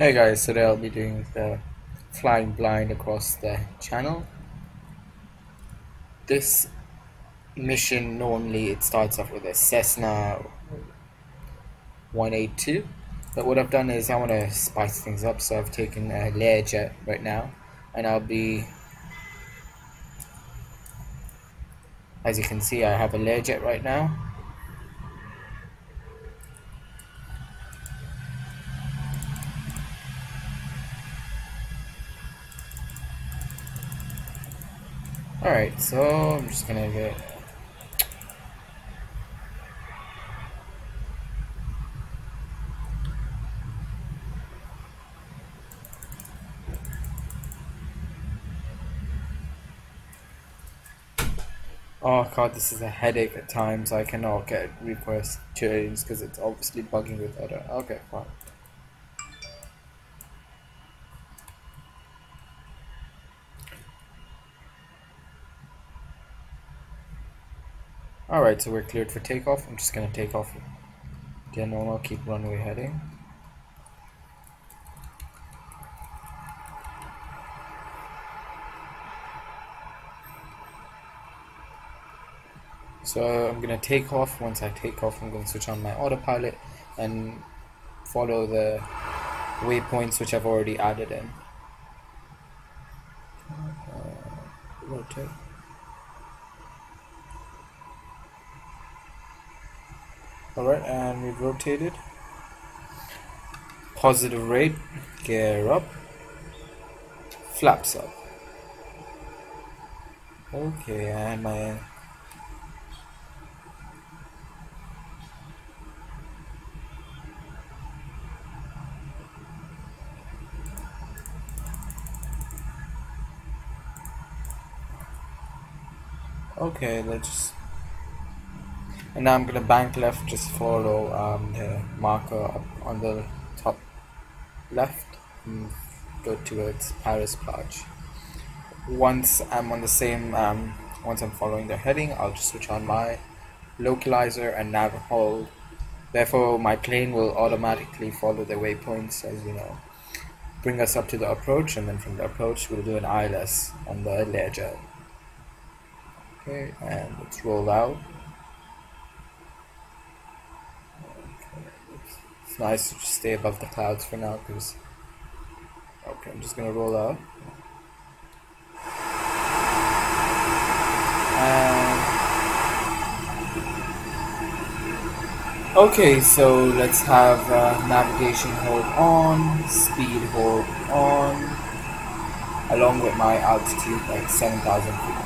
Hey guys, today I'll be doing the flying blind across the channel. This mission normally it starts off with a Cessna 182 but what I've done is I want to spice things up so I've taken a Learjet right now and I'll be as you can see I have a Learjet right now Alright, so I'm just gonna get Oh god, this is a headache at times. I cannot get request change because it's obviously bugging with other. Okay, fine. Alright, so we're cleared for takeoff. I'm just gonna take off again normal, keep runway heading. So I'm gonna take off. Once I take off, I'm gonna switch on my autopilot and follow the waypoints which I've already added in. Uh, rotate. Alright, and we've rotated. Positive rate, gear up, flaps up. Okay, and my Okay, let's just and now I'm gonna bank left just follow um, the marker up on the top left and go towards Paris Plage. Once I'm on the same um, once I'm following the heading I'll just switch on my localizer and nav hold. Therefore my plane will automatically follow the waypoints as you know. Bring us up to the approach and then from the approach we'll do an ILS on the Learjet okay and let's roll out nice to just stay above the clouds for now because okay I'm just gonna roll out. And okay so let's have uh, navigation hold on speed hold on along with my altitude like 7,000 feet.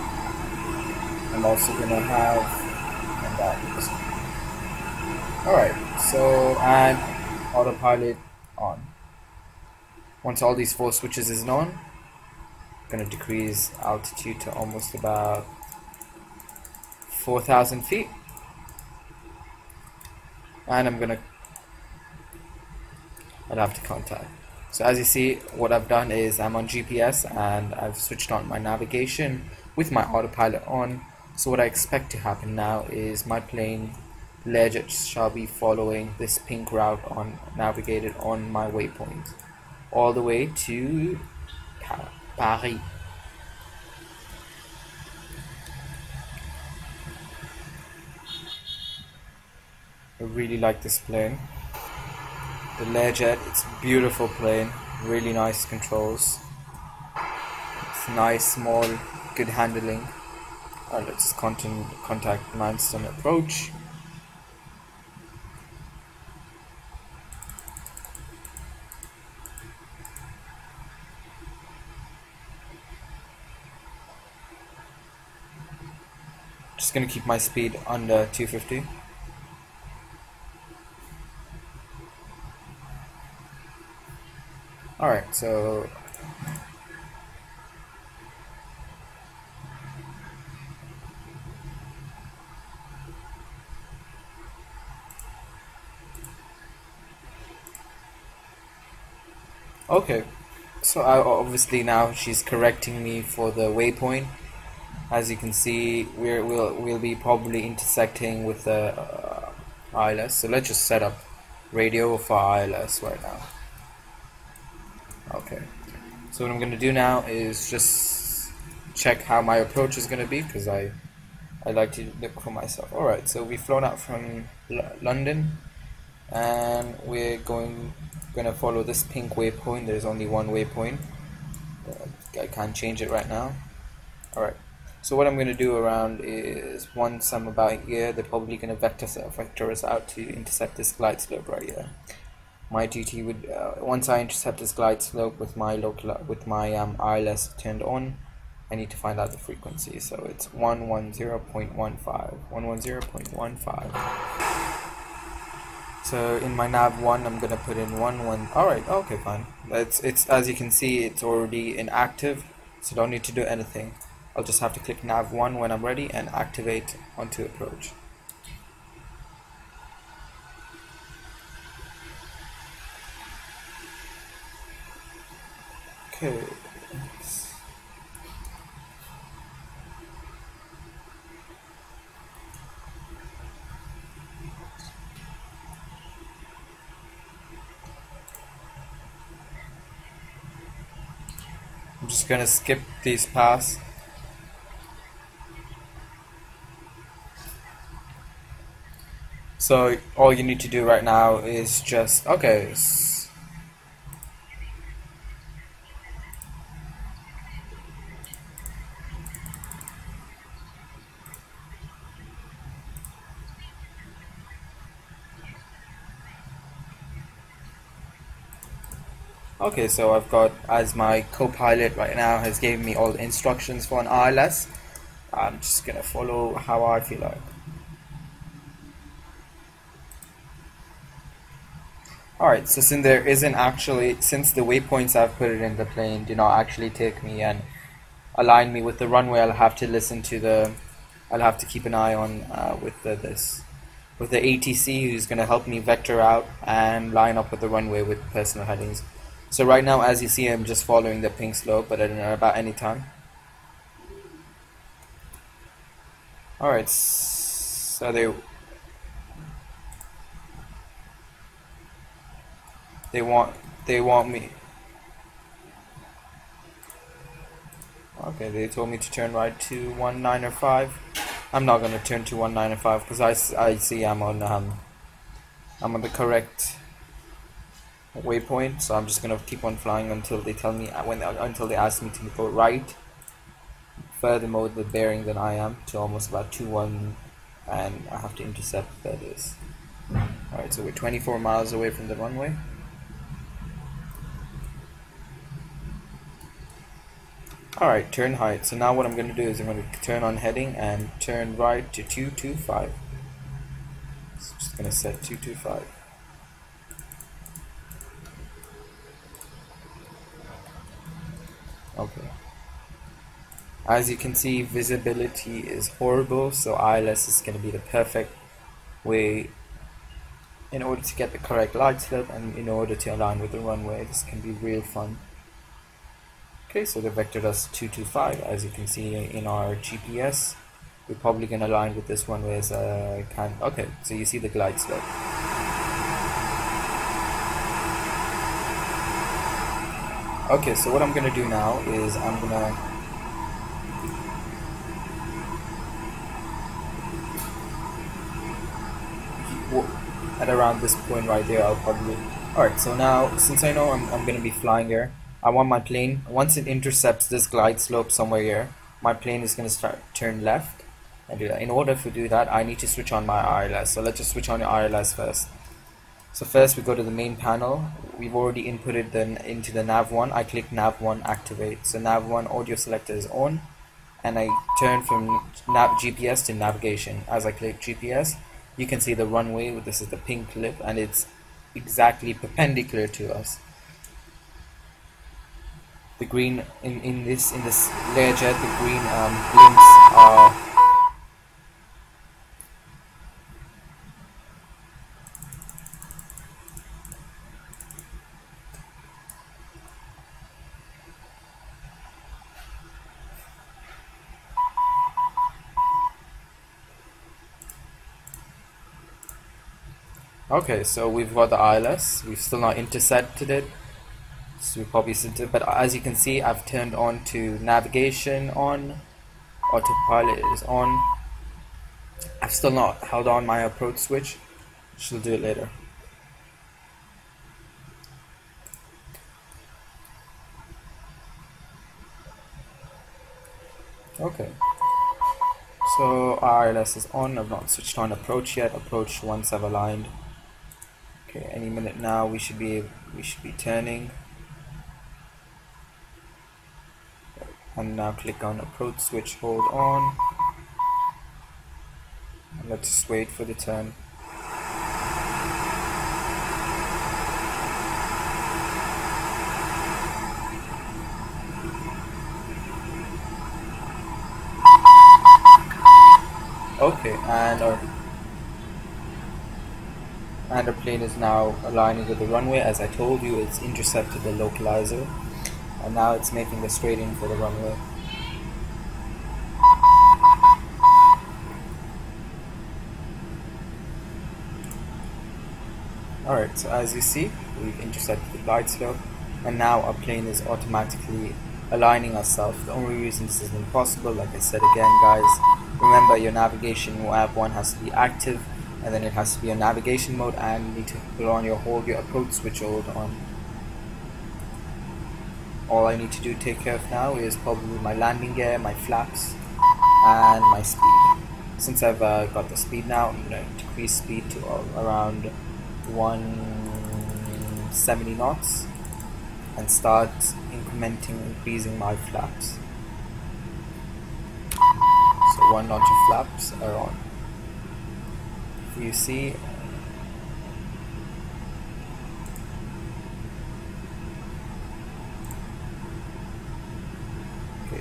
I'm also gonna have and that alright so and autopilot on. Once all these four switches is on, I'm going to decrease altitude to almost about 4,000 feet. And I'm going to, I'll have to contact. So as you see, what I've done is I'm on GPS and I've switched on my navigation with my autopilot on. So what I expect to happen now is my plane Learjet shall be following this pink route on navigated on my waypoint all the way to Paris. I really like this plane. The Learjet, it's a beautiful plane, really nice controls. It's nice, small, good handling. Alright, let's contact Manston approach. Gonna keep my speed under 250. Alright, so Okay, so I, obviously now she's correcting me for the waypoint as you can see we will we'll be probably intersecting with the uh, ILS so let's just set up radio for ILS right now Okay. So what I'm gonna do now is just check how my approach is gonna be because I I like to look for myself. All right. So we've flown out from L London, and we're going gonna follow this pink waypoint. There's only one waypoint. I can't change it right now. All right. So what I'm going to do around is once I'm about here, they're probably going to vector, vector us out to intercept this glide slope right here. My duty would uh, once I intercept this glide slope with my local with my um, ILS turned on I need to find out the frequency. So it's 110.15 110.15 so in my nav 1 I'm gonna put in 1 1 alright okay fine. It's it's as you can see it's already inactive so don't need to do anything I'll just have to click nav 1 when I'm ready and activate onto approach Okay. I'm just gonna skip these paths. So all you need to do right now is just okay. Okay, so I've got as my co-pilot right now has given me all the instructions for an ILS. I'm just gonna follow how I feel like. Alright, so since there isn't actually, since the waypoints I've put it in the plane do not actually take me and align me with the runway, I'll have to listen to the, I'll have to keep an eye on uh, with the, this, with the ATC who's going to help me vector out and line up with the runway with personal headings. So right now, as you see, I'm just following the pink slope, but I don't know about any time. Alright, so they they want they want me. Okay they told me to turn right to 195 I'm not gonna turn to 195 because I, I see I'm on um, I'm on the correct waypoint so I'm just gonna keep on flying until they tell me when until they ask me to go right. Furthermore the bearing than I am to almost about 2-1 and I have to intercept that is. Alright so we're 24 miles away from the runway alright turn height so now what I'm gonna do is I'm gonna turn on heading and turn right to 225 so just gonna set 225 Okay. As you can see, visibility is horrible, so ILS is going to be the perfect way in order to get the correct glide slope and in order to align with the runway. This can be real fun. Okay, so they vectored us 225, as you can see in our GPS. We're probably going to align with this runway as a can. Okay, so you see the glide slope. Okay, so what I'm gonna do now is I'm gonna at around this point right there I'll probably alright so now since I know I'm, I'm gonna be flying here I want my plane once it intercepts this glide slope somewhere here my plane is gonna start turn left and do that in order to do that I need to switch on my ILS so let's just switch on the ILS first so first we go to the main panel. We've already inputted them into the nav1. I click nav1 activate. So nav1 audio selector is on and I turn from nav GPS to navigation. As I click GPS, you can see the runway. This is the pink lip and it's exactly perpendicular to us. The green in, in this in this Learjet, the green um, blimps are Okay, so we've got the ILS. We've still not intercepted it. So we probably should but as you can see, I've turned on to navigation on, autopilot is on. I've still not held on my approach switch. She'll do it later. Okay. So ILS is on. I've not switched on approach yet. Approach once I've aligned. Okay, any minute now we should be we should be turning. And now click on approach switch, hold on. And let's just wait for the turn. Okay, and our and our plane is now aligning with the runway. As I told you, it's intercepted the localizer, and now it's making the straight in for the runway. Alright, so as you see, we've intercepted the glide slope, and now our plane is automatically aligning ourselves. The only reason this isn't possible, like I said again, guys, remember your navigation app one has to be active and then it has to be a navigation mode and you need to put on your hold your approach switch hold on all I need to do take care of now is probably my landing gear my flaps and my speed. Since I've uh, got the speed now I'm going to decrease speed to around 170 knots and start incrementing increasing my flaps. So one notch of flaps are on. You see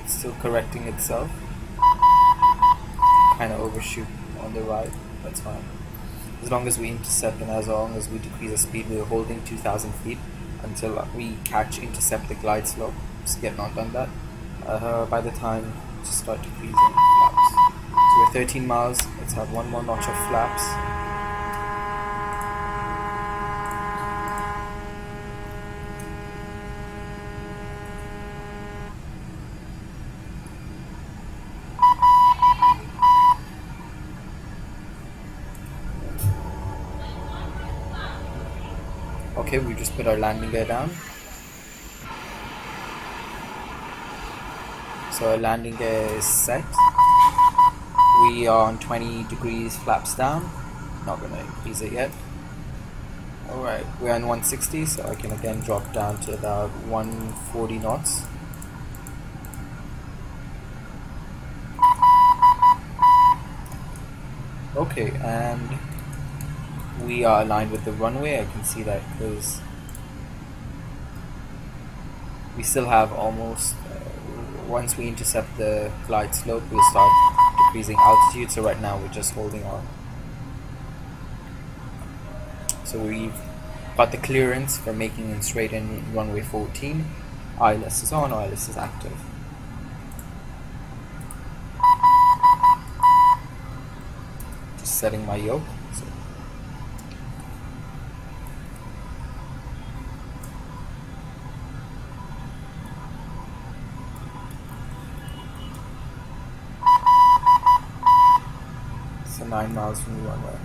it's still correcting itself kind of overshoot on the right that's fine as long as we intercept and as long as we decrease the speed we're holding 2000 feet until we catch intercept the glide slope just get not done that uh, by the time to start decreasing flaps. So we're 13 miles, let's have one more notch of flaps. Our landing gear down. So our landing gear is set. We are on 20 degrees flaps down. Not going to increase it yet. Alright, we're on 160, so I can again drop down to about 140 knots. Okay, and we are aligned with the runway. I can see that because we still have almost uh, once we intercept the glide slope, we'll start decreasing altitude. So right now we're just holding on. So we've got the clearance for making it straight in runway 14. ILS is on, ILS is active. Just setting my yoke. Nine miles from the runway.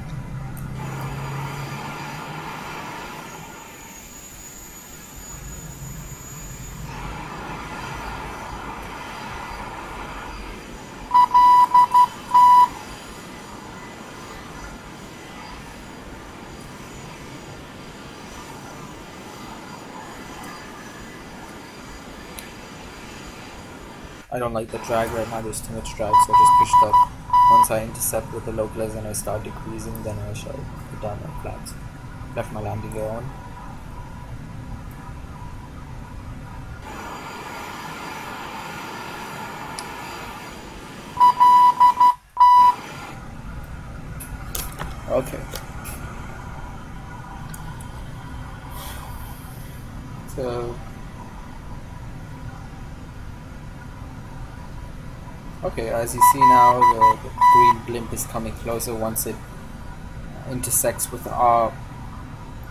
I don't like the drag right now, there's too much drag, so I just pushed up. Once I intercept with the localizer and I start decreasing, then I shall down my flaps. Left my landing gear on. Okay. So Okay, as you see now, the, the, green blimp is coming closer once it uh, intersects with our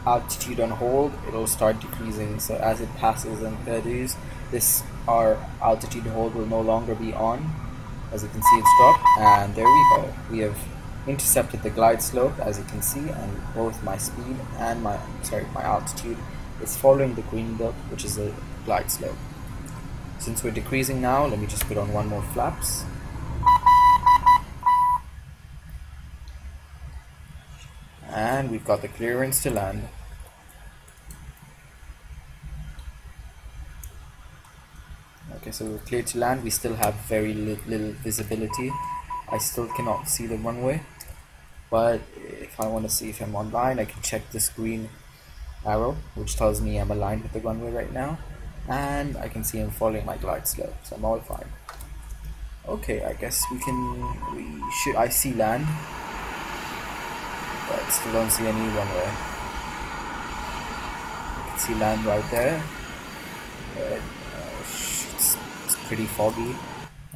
altitude on hold, it'll start decreasing. So as it passes, and that is this our altitude hold will no longer be on. As you can see, it's dropped, and there we go. We have intercepted the glide slope, as you can see, and both my speed and my sorry my altitude is following the green belt, which is a glide slope. Since we're decreasing now, let me just put on one more flaps. And we've got the clearance to land. Okay, so we're clear to land. We still have very li little visibility. I still cannot see the runway. But if I want to see if I'm online, I can check this green arrow, which tells me I'm aligned with the runway right now. And I can see I'm following my glide slope, so I'm all fine. Okay, I guess we can, we should, I see land, but still don't see any runway. I can see land right there, but uh, it's, it's pretty foggy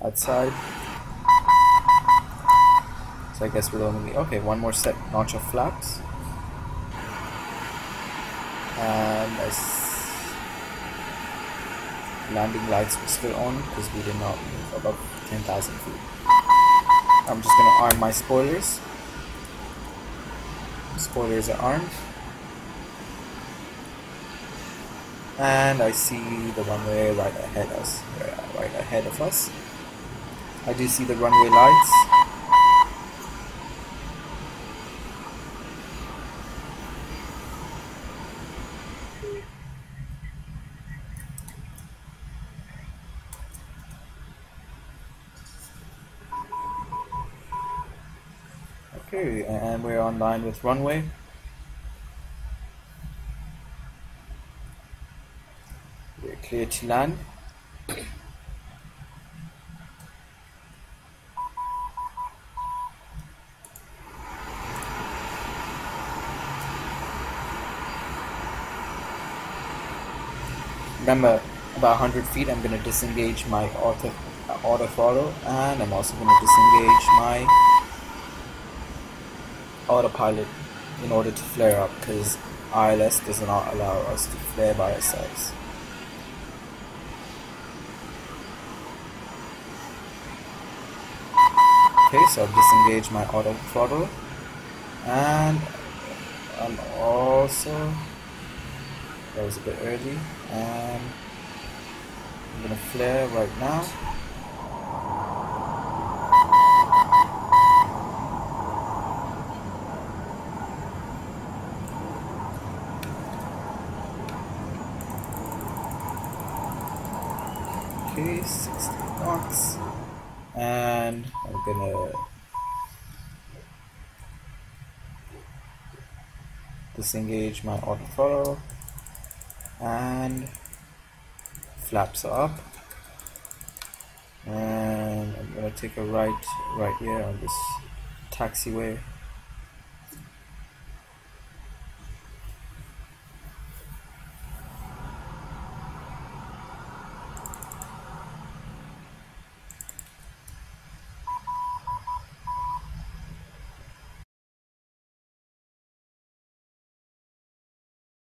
outside. So I guess we'll only, okay, one more set notch of flaps. And I landing lights were still on because we did not move above 10,000 feet. I'm just gonna arm my spoilers. Spoilers are armed. And I see the runway right ahead us, right ahead of us. I do see the runway lights. Okay, online with runway. We're clear to land. Remember, about 100 feet, I'm going to disengage my auto, uh, auto throttle, and I'm also going to disengage my autopilot in order to flare up because ILS does not allow us to flare by ourselves. Okay, so I've disengaged my auto throttle and I'm also that was a bit early and I'm gonna flare right now Okay, 60 knots. And I'm gonna disengage my autothrottle and flaps up. And I'm gonna take a right right here on this taxiway